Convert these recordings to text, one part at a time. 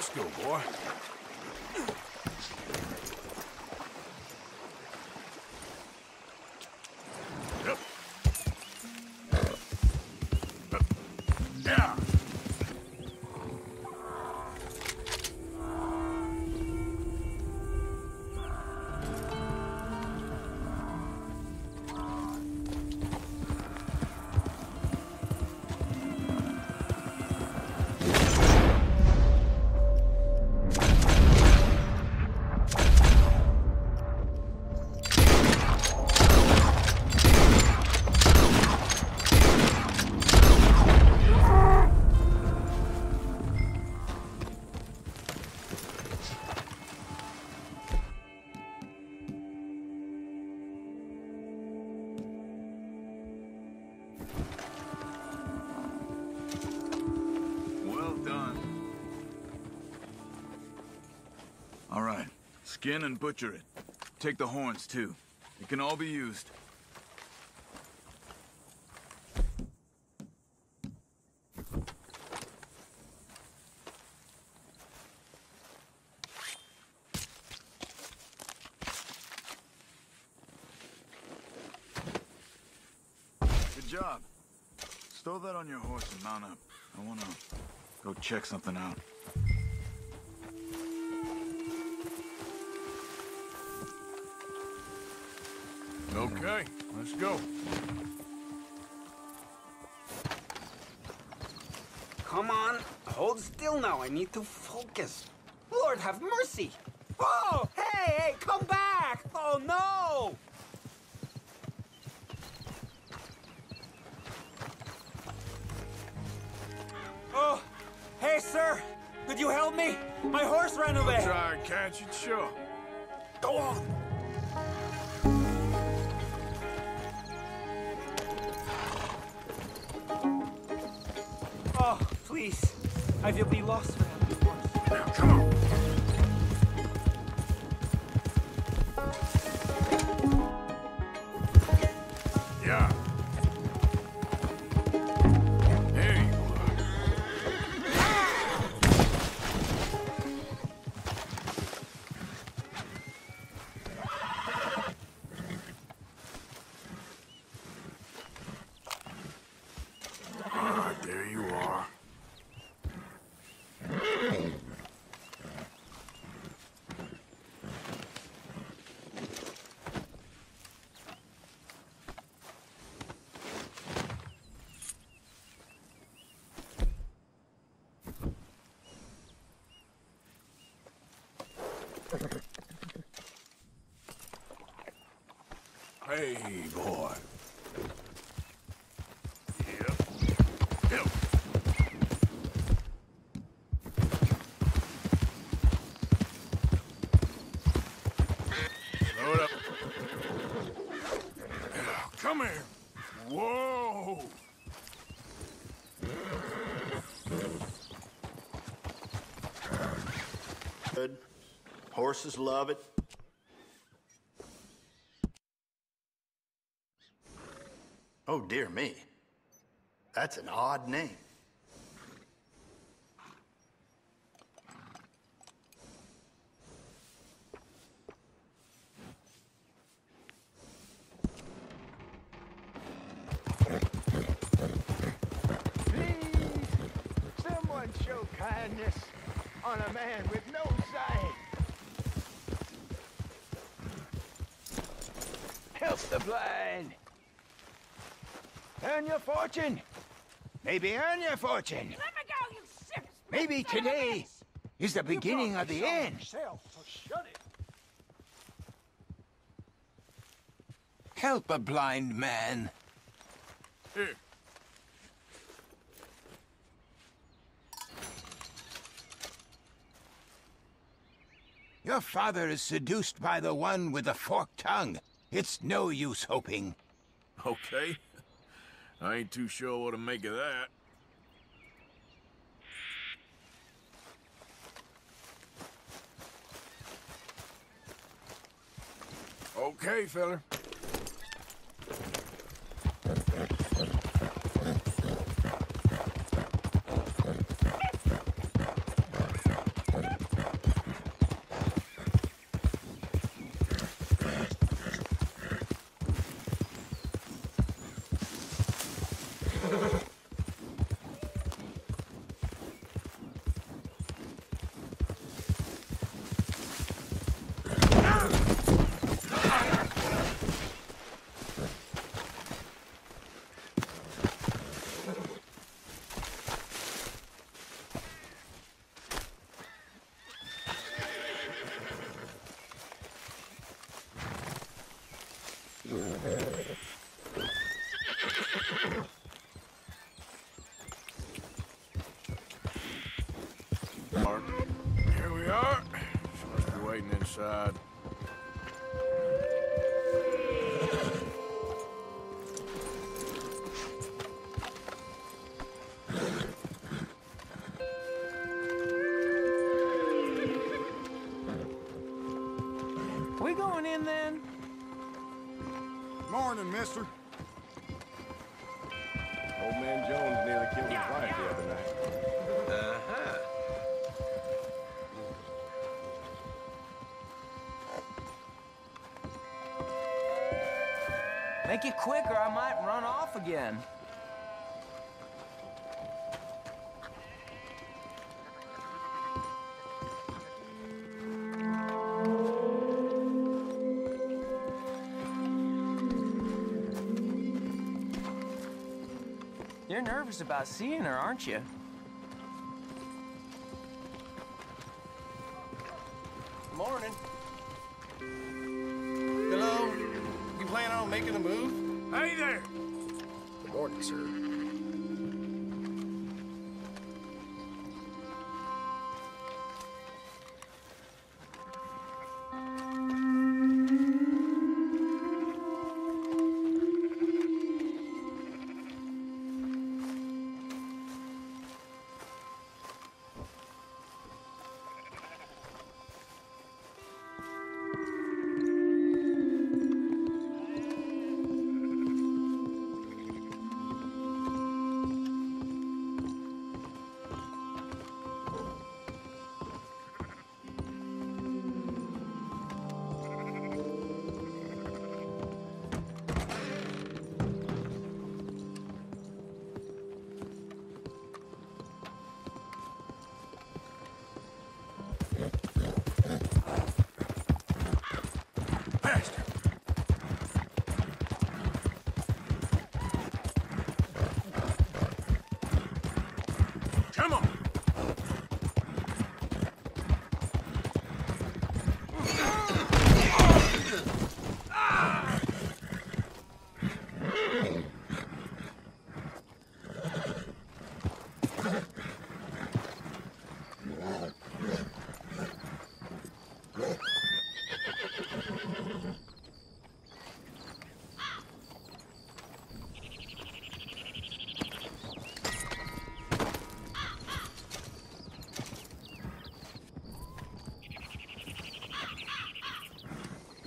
Let's go, boy. Skin and butcher it. Take the horns, too. It can all be used. Good job. Stow that on your horse and mount up. I wanna go check something out. Okay, let's go. Come on, hold still now. I need to focus. Lord have mercy. Oh, hey, hey, come back. Oh, no. Oh, hey, sir. Could you help me? My horse ran away. Try catch it, sure. Go on. Please. I will be lost without horse. Now, come on. Hey, boy. Come here. Whoa. Good. Horses love it. Oh, dear me. That's an odd name. Show kindness on a man with no sight. Help the blind. Earn your fortune. Maybe earn your fortune. Let me go, you sick Maybe son of today is the beginning of the end. Yourself, so shut it. Help a blind man. Here. Your father is seduced by the one with the forked tongue. It's no use hoping. Okay. I ain't too sure what to make of that. Okay, fella. Going in then? Morning, mister. Old man Jones nearly killed his wife the other night. Uh-huh. Make it quick or I might run off again. About seeing her, aren't you?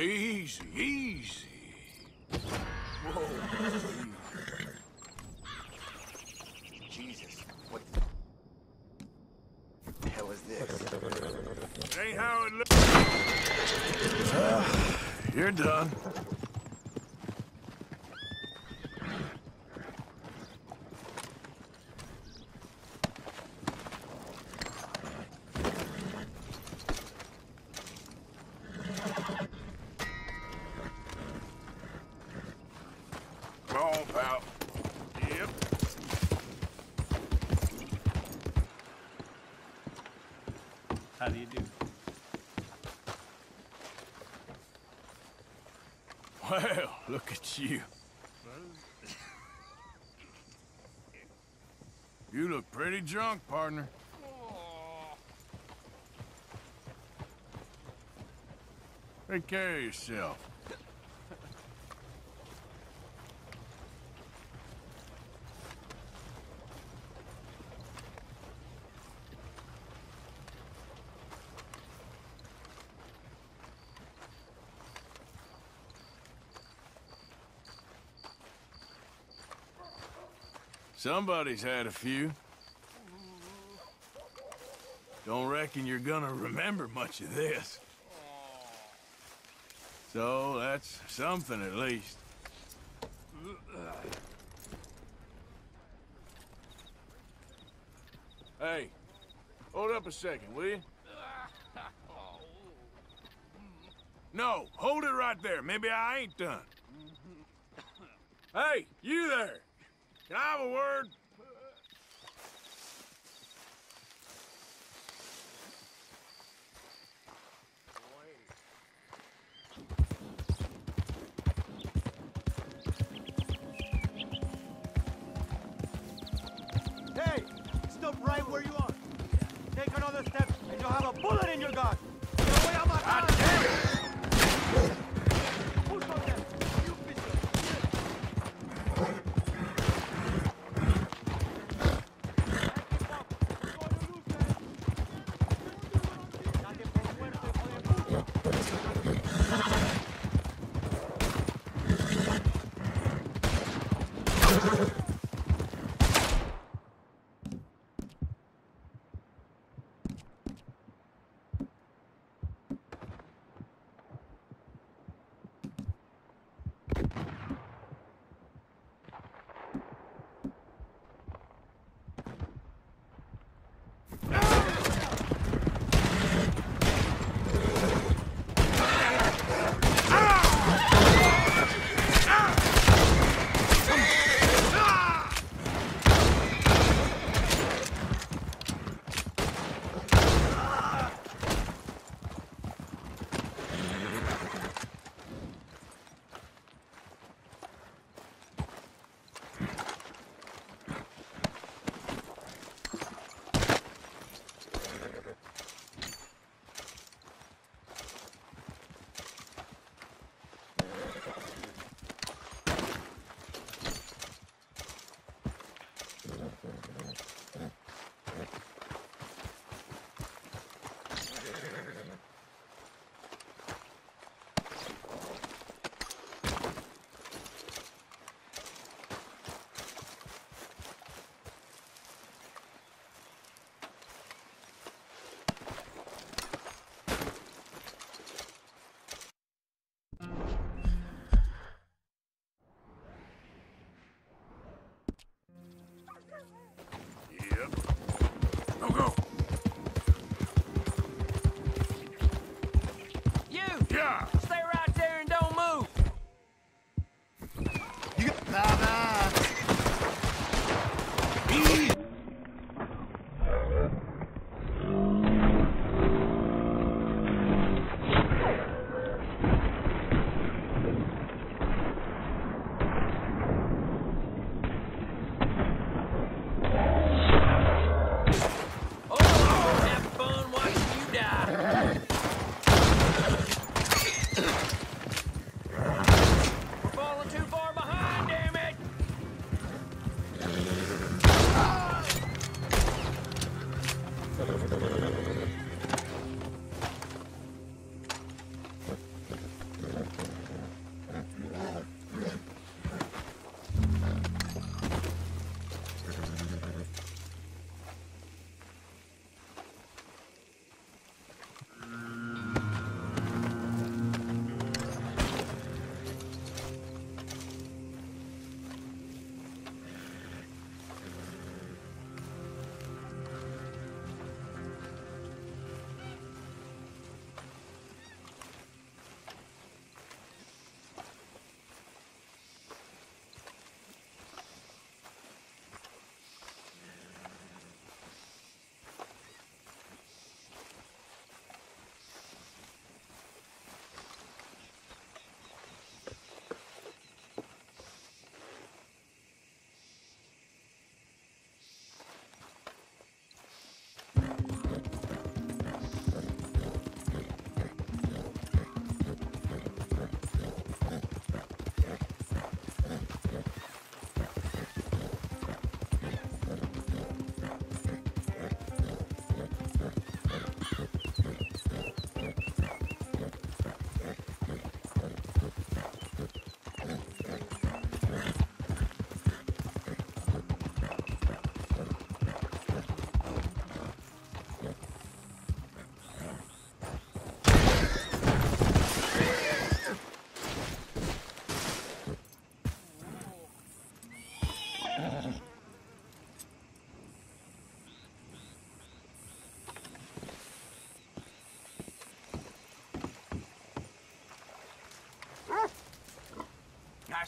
Easy, easy. Whoa. Jesus, what the hell is this? It ain't how it looks. you're done. Come on, pal. Yep. How do you do? Well, look at you. You look pretty drunk, partner. Take care of yourself. Somebody's had a few. Don't reckon you're gonna remember much of this. So that's something at least. Hey, hold up a second, will you? No, hold it right there. Maybe I ain't done. Hey, you there! Can I have a word? Hey! Stop right where you are! Take another step, and you'll have a bullet in your gun. Te voy a matar. Justo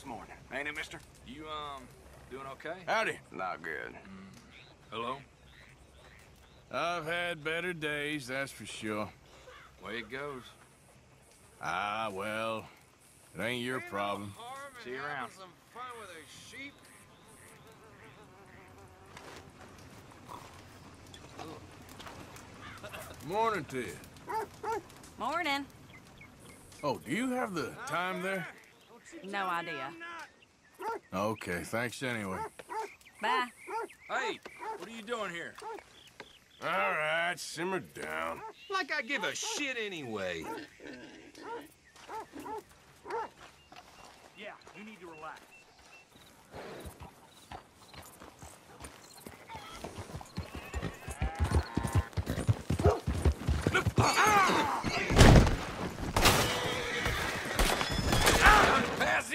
Nice morning, ain't it, mister? You, um, doing okay? Howdy. Not good. Hello? I've had better days, that's for sure. Way it goes. Ah, well, it ain't your problem. See you around. Some fun with a sheep. Morning to you. Morning. Oh, do you have the time there? No idea. Okay, thanks anyway. Bye. Hey, what are you doing here? All right, simmer down. Like I give a shit anyway. Yeah, you need to relax. Pass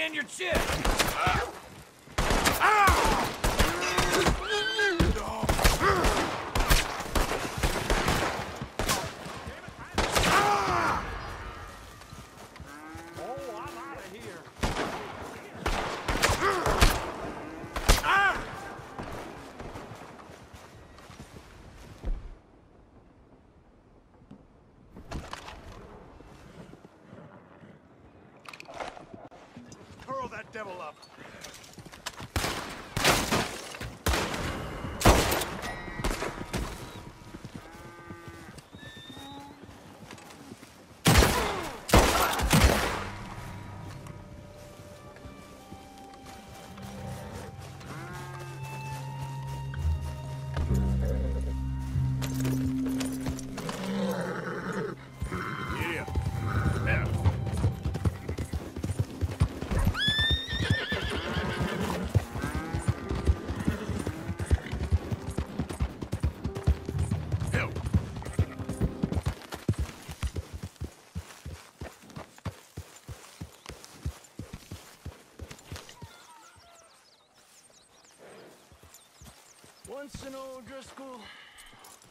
in your chip. Oh, Once an O'Driscoll,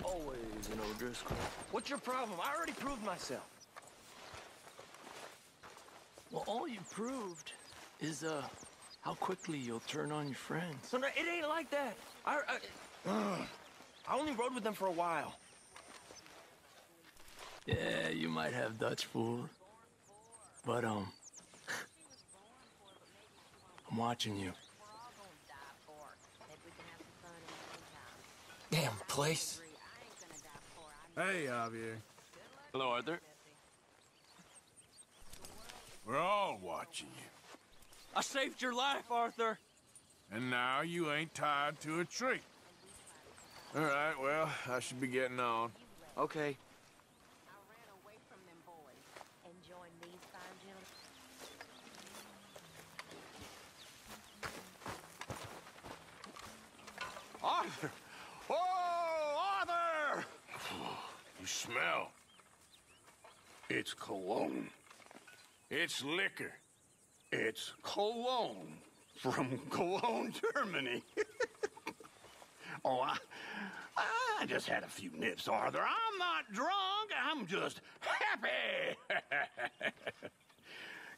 always an O'Driscoll. What's your problem? I already proved myself. Well, all you proved is, uh, how quickly you'll turn on your friends. So no, it ain't like that. I, I, I only rode with them for a while. Yeah, you might have Dutch fooled. But, um, I'm watching you. Damn place. Hey, Javier. Hello, Arthur. We're all watching you. I saved your life, Arthur. And now you ain't tied to a tree. All right, well, I should be getting on. Okay. Arthur! Oh, Arthur! You smell. It's cologne. It's liquor. It's cologne from Cologne, Germany. oh, I, I just had a few nips, Arthur. I'm not drunk. I'm just happy.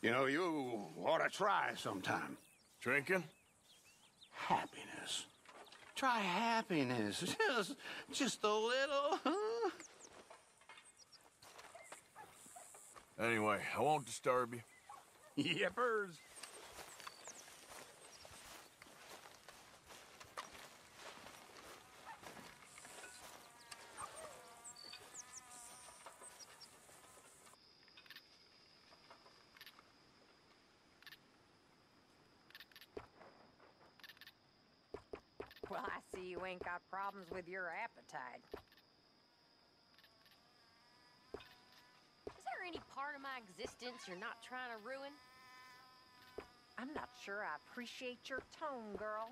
you know, you ought to try sometime. Drinking? Happiness. Try happiness. Just, just a little. Huh? Anyway, I won't disturb you. Yippers. Well, I see you ain't got problems with your appetite. Is there any part of my existence you're not trying to ruin? I'm not sure I appreciate your tone, girl.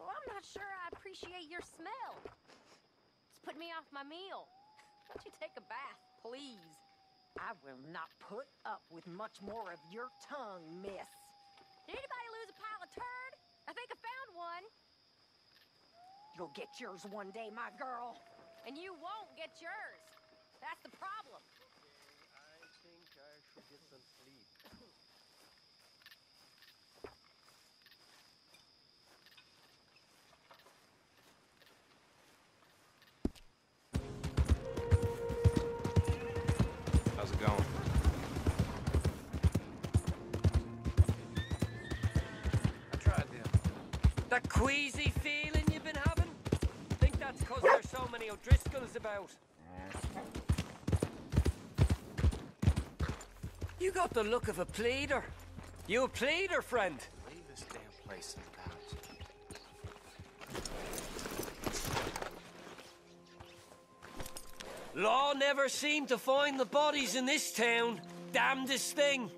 Well, I'm not sure I appreciate your smell. It's putting me off my meal. Why don't you take a bath, please? I will not put up with much more of your tongue, miss. Did anybody lose a pile of turd? I think I found one. You'll get yours one day, my girl. And you won't get yours. That's the problem. That queasy feeling you've been having? Think that's because there's so many O'Driscolls about? You got the look of a pleader. You a pleader, friend? Leave this damn place in Law never seemed to find the bodies in this town. Damnedest thing.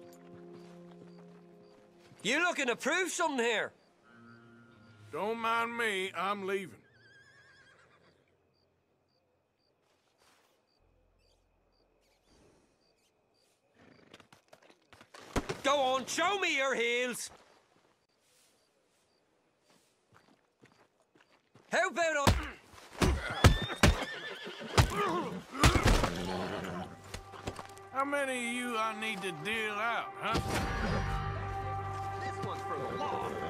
You looking to prove something here? Don't mind me, I'm leaving. Go on, show me your heels. How about I... How many of you I need to deal out, huh? This one's for the law.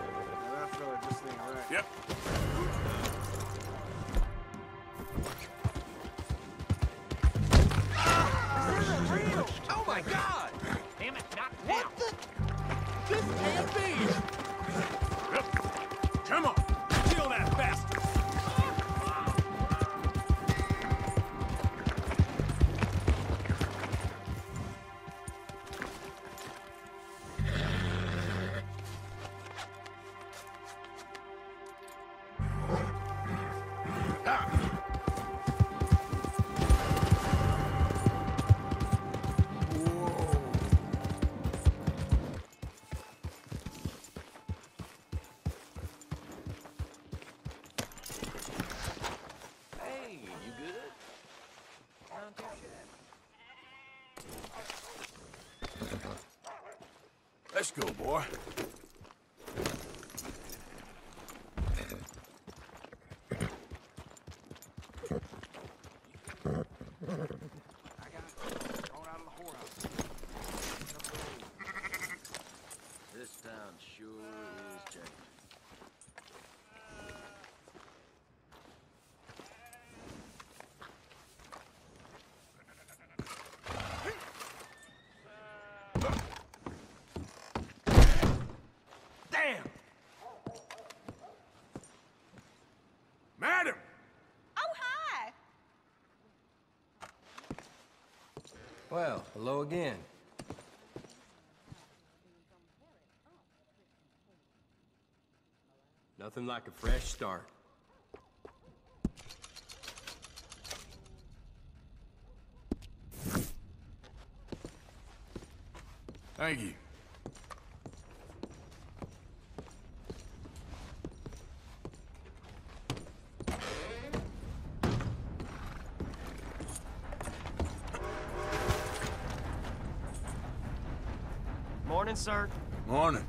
That fella just ain't right. Yep. Oh my god! Damn it, not what the? This can't be! Let's go, boy. This town sure is changing. Damn! Madam! Oh, hi! Well, hello again. Nothing like a fresh start. Thank you. Sir. Morning.